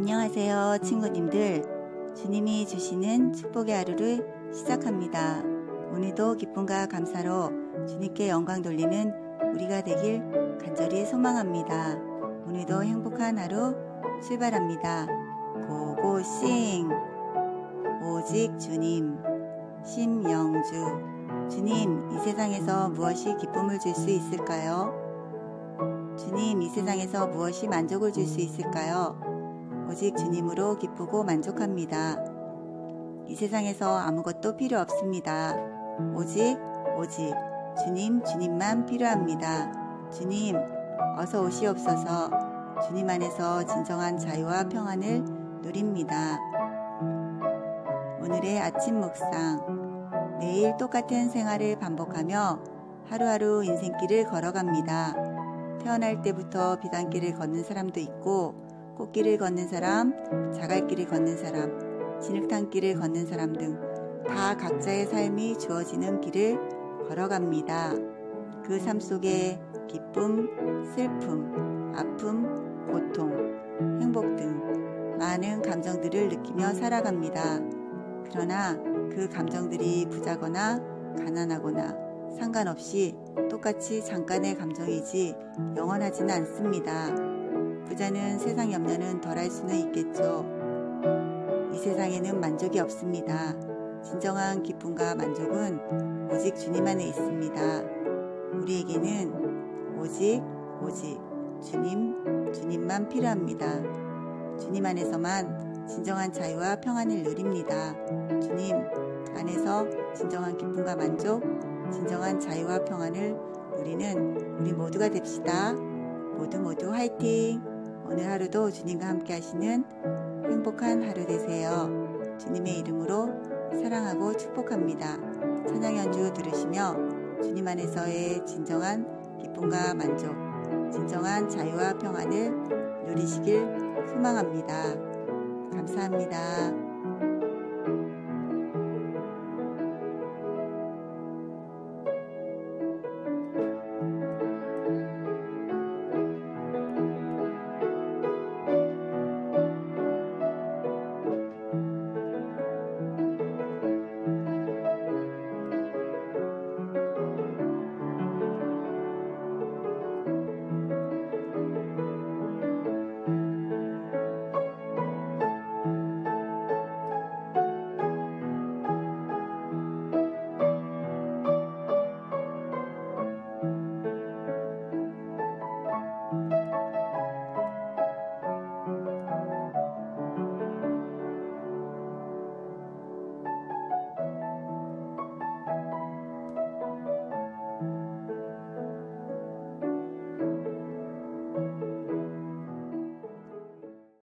안녕하세요, 친구님들. 주님이 주시는 축복의 하루를 시작합니다. 오늘도 기쁨과 감사로 주님께 영광 돌리는 우리가 되길 간절히 소망합니다. 오늘도 행복한 하루 출발합니다. 고고싱! 오직 주님, 심영주. 주님, 이 세상에서 무엇이 기쁨을 줄 수 있을까요? 주님, 이 세상에서 무엇이 만족을 줄 수 있을까요? 오직 주님으로 기쁘고 만족합니다. 이 세상에서 아무것도 필요 없습니다. 오직, 오직 주님, 주님만 필요합니다. 주님, 어서 오시옵소서 주님 안에서 진정한 자유와 평안을 누립니다. 오늘의 아침 묵상. 매일 똑같은 생활을 반복하며 하루하루 인생길을 걸어갑니다. 태어날 때부터 비단길을 걷는 사람도 있고, 꽃길을 걷는 사람, 자갈길을 걷는 사람, 진흙탕길을 걷는 사람 등 다 각자의 삶이 주어지는 길을 걸어갑니다. 그 삶 속에 기쁨, 슬픔, 아픔, 고통, 행복 등 많은 감정들을 느끼며 살아갑니다. 그러나 그 감정들이 부자거나 가난하거나 상관없이 똑같이 잠깐의 감정이지 영원하지는 않습니다. 부자는 세상 염려는 덜할 수는 있겠죠. 이 세상에는 만족이 없습니다. 진정한 기쁨과 만족은 오직 주님 안에 있습니다. 우리에게는 오직, 오직 주님, 주님만 필요합니다. 주님 안에서만 진정한 자유와 평안을 누립니다. 주님 안에서 진정한 기쁨과 만족, 진정한 자유와 평안을 누리는 우리 모두가 됩시다. 모두 모두 화이팅! 오늘 하루도 주님과 함께 하시는 행복한 하루 되세요. 주님의 이름으로 사랑하고 축복합니다. 찬양 연주 들으시며 주님 안에서의 진정한 기쁨과 만족, 진정한 자유와 평안을 누리시길 소망합니다. 감사합니다.